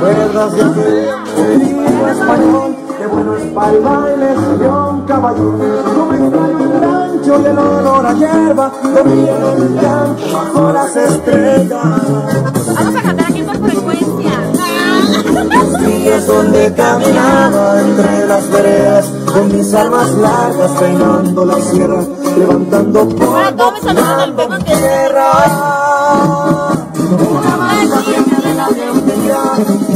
¿Recuerdas de español? Qué bueno es para caballero. No me rancho y el a hierba. Campo bajo las estrellas. donde caminaba entre las veredas con mis armas largas peinando la sierra levantando polvo plantando tierra. De